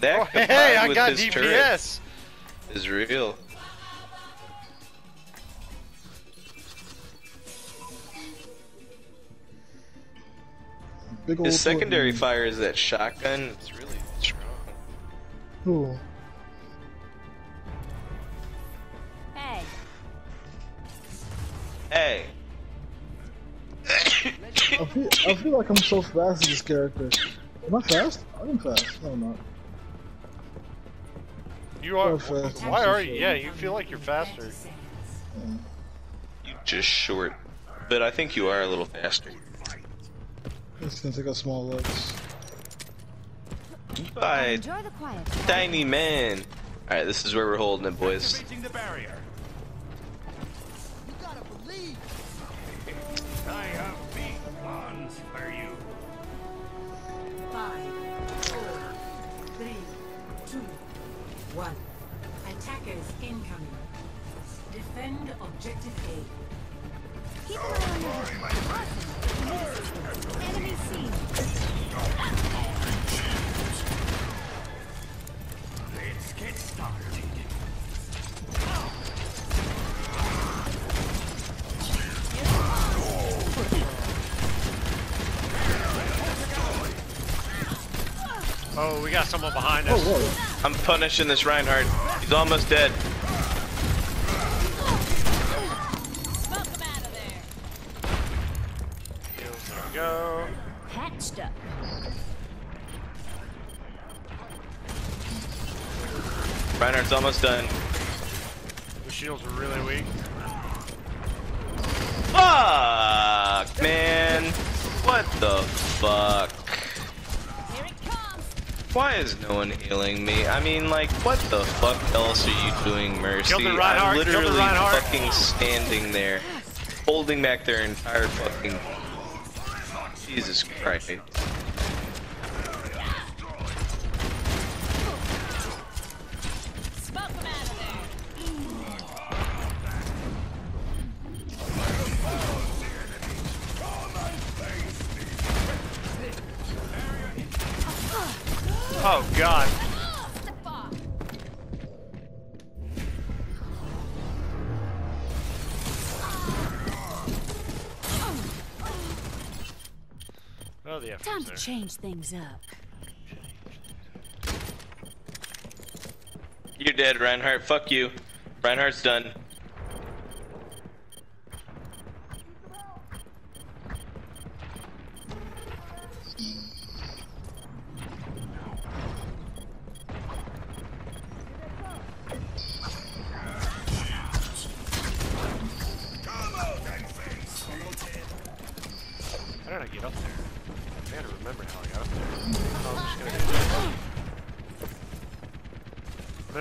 That Oh, hey, I got his DPS. turret is real. Big old His secondary foot. fire is that shotgun. It's really strong. Ooh. Hey, Hey. I feel, I feel like I'm so fast as this character. Am I fast? I'm fast. No, I'm not. You are. Oh. Why are you? Yeah, you feel like you're faster. You just short. But I think you are a little faster. It's gonna take out small legs. By enjoy tiny man. Alright, this is where we're holding it, boys. Incoming. Defend objective A. Keep an eye on your Awesome. Enemy seen. Let's get started. Oh, we got someone behind us. Oh. I'm punishing this Reinhardt. He's almost dead. Reinhardt's almost done. The shields are really weak. Fuck, man. What the fuck? Here it comes. Why is no one healing me? I mean, like, what the fuck else are you doing, Mercy? Kill the Reinhardt, I'm literally fucking standing there, holding back their entire fucking. Jesus Christ. Oh god. Step. Oh, the Time to there. change things up. You're dead, Reinhardt. Fuck you. Reinhardt's done.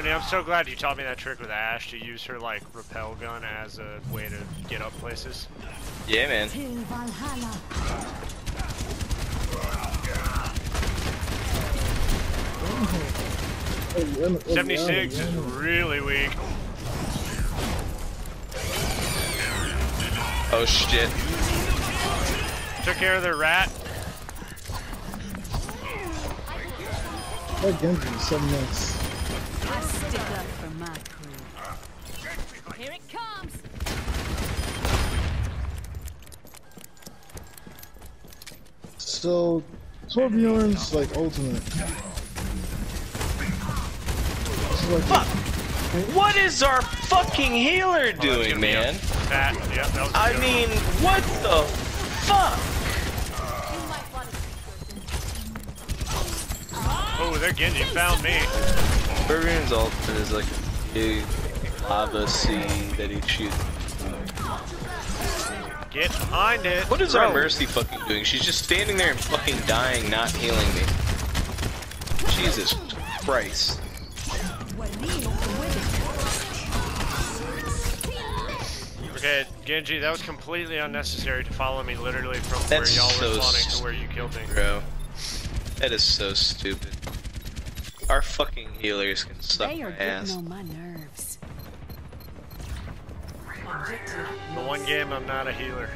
Mooney, I'm so glad you taught me that trick with Ashe to use her like repel gun as a way to get up places. Yeah, man. To Valhalla. Hey, yeah, oh, 76 is really weak. Oh shit. Took care of their rat. That Genji is seven minutes. I stick up for my crew. Here it comes. So, Torbjorn's like ultimate. This like Fuck! What is our fucking healer Oh, doing, gonna be a man? Fat. Yep, that was a I good mean, what the fuck? Oh, they're getting you. found me. Burgun's ultimate is like a big lava sea that he shoots. Get behind it. What is Bro. our Mercy fucking doing? She's just standing there and fucking dying, not healing me. Jesus Christ. Okay, Genji, that was completely unnecessary to follow me literally from That's where y'all so were spawning to where you killed me. Bro. That is so stupid. Our fucking healers can suck They are my getting ass. on my nerves. The one game I'm not a healer.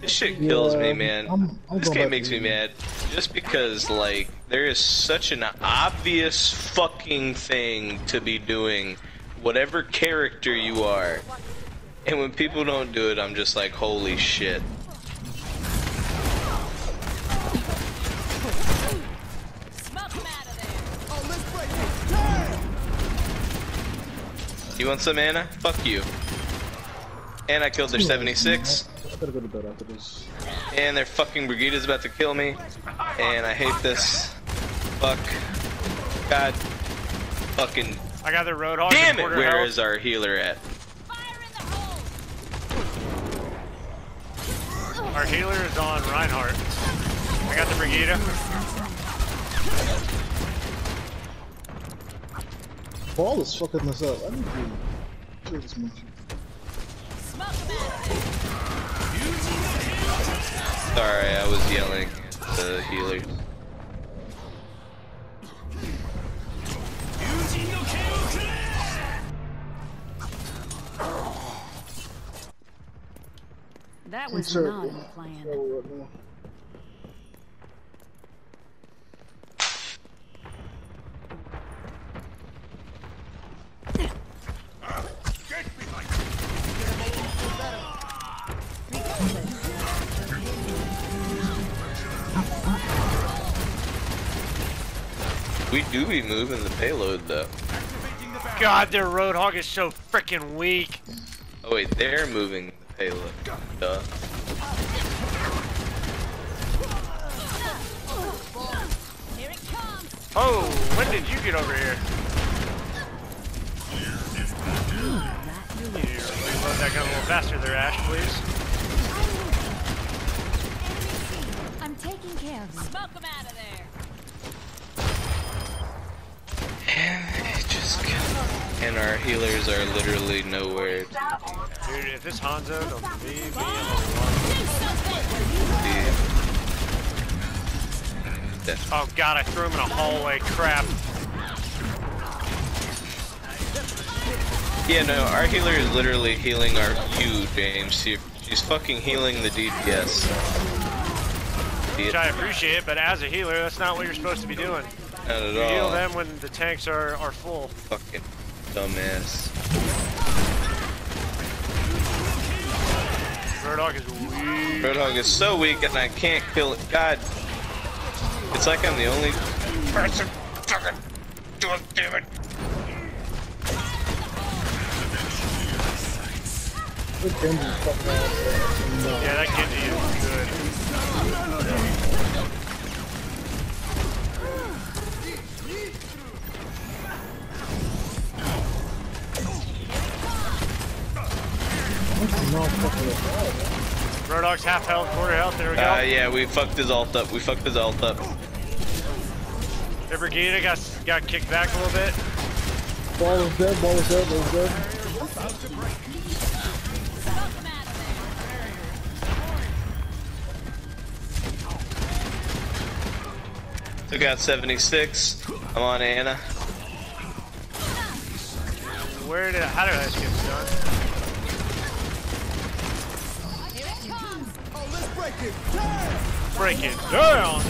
This shit kills me, man. I'm- I'm this game makes me you. mad. Just because, like, there is such an obvious fucking thing to be doing, whatever character you are. And when people don't do it, I'm just like, holy shit. You want some Ana? Fuck you. And I killed their 76. I gotta go to bed after this. And their fucking Brigida's about to kill me. And I hate this. Fuck. God. Fucking. I got the Roadhog. Damn it! quarter Where health. is our healer at? Fire in the hole. Our healer is on Reinhardt. I got the Brigida. Ball is fucking this up. I need to kill this monkey. Smoke him out of. Sorry, I was yelling at the healers. That was not in the plan. We do be moving the payload though. God, their Roadhog is so freaking weak. Oh wait, they're moving the payload. Duh. Here it comes. Oh, when did you get over here? You reload that gun a little faster there, Ashe, please. I'm taking care of him. Smoke him out of there. It just and our healers are literally nowhere Dude, if this Hanzo don't leave me be. Oh god, I threw him in a hallway. Crap. Yeah, no, our healer is literally healing our you, James. She's fucking healing the DPS. Which I appreciate, but as a healer, that's not what you're supposed to be doing. Not at You heal them when the tanks are, are full. Fucking dumbass. Roadhog is weak. Roadhog is so weak and I can't kill it. God. It's like I'm the only person fucking doing damn it. This Genji's fucking ass. No. Yeah, that Genji is good. This is not fucking ass. Roadhog's half health, quarter health. There we go. Uh, yeah, we fucked his ult up. We fucked his ult up. The Brigida got got kicked back a little bit. Ball is dead, ball is dead, ball is dead. Took out 76. I'm on Ana. Where did how did I get done? Here it comes. Oh, let's break it. Damn! Break it down.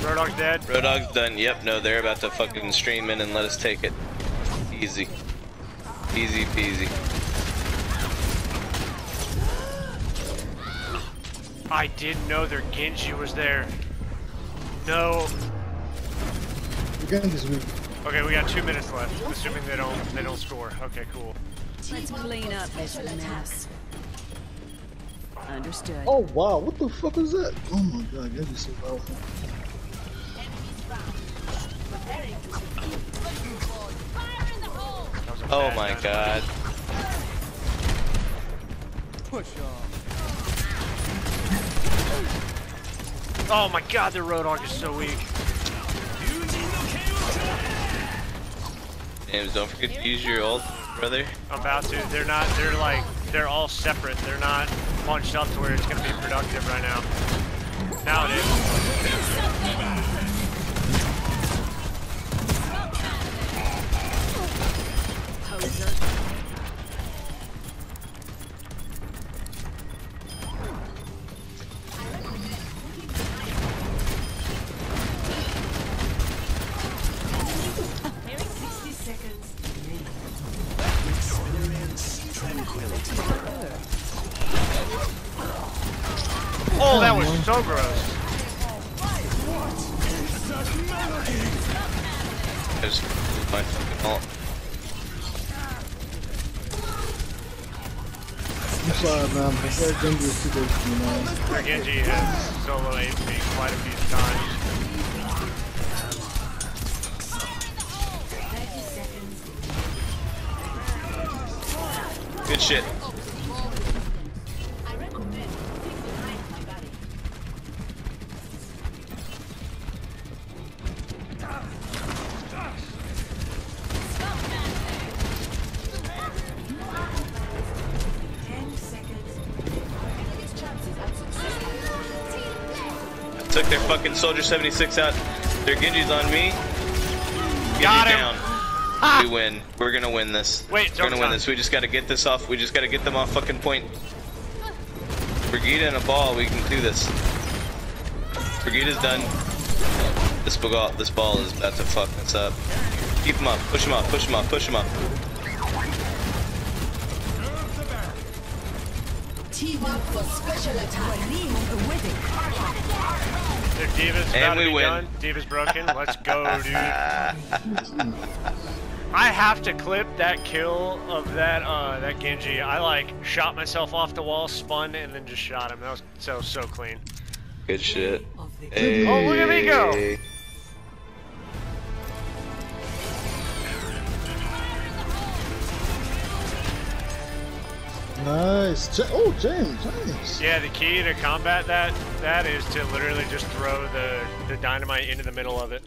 Roadhog dead. Roadhog's done. Yep, no, they're about to fucking stream in and let us take it. Easy. Easy peasy. I didn't know their Genji was there. No. The Genji's weak. Okay, we got two minutes left. Assuming they don't they don't score. Okay, cool. Let's clean up this mess. Understood. Oh wow, what the fuck is that? Oh my god, that is so powerful. Fire in the hole. That was a Oh my god. Push off. Oh my god, the Roadhog is so weak. James, don't forget to use your ult, brother. I'm about to. They're not. They're like. They're all separate. They're not bunched up to where it's gonna be productive right now. Now it is. I just moved my fucking ult. I'm sorry, man. but That Genji is too good for me. Their Genji has solo aped me quite a few times. Good shit. Fucking Soldier 76 out. Their Genji's on me. Genji Got him. down. Ah. We win. We're gonna win this. Wait, We're gonna win this. We just gotta get this off. We just gotta get them off fucking point. Brigida and a ball. We can do this. Brigida's done. This ball, this ball is about to fuck us up. Keep him up. Push him up. Push him up. Push him up. Team up for special attack. Their D.Va's And about we to be win. done. D.Va's broken. Let's go, dude. I have to clip that kill of that uh, that Genji. I like shot myself off the wall, spun, and then just shot him. That was so so clean. Good shit. Hey. Oh, look at me go. Nice. Oh, James, James. Yeah, the key to combat that that is to literally just throw the the dynamite into the middle of it.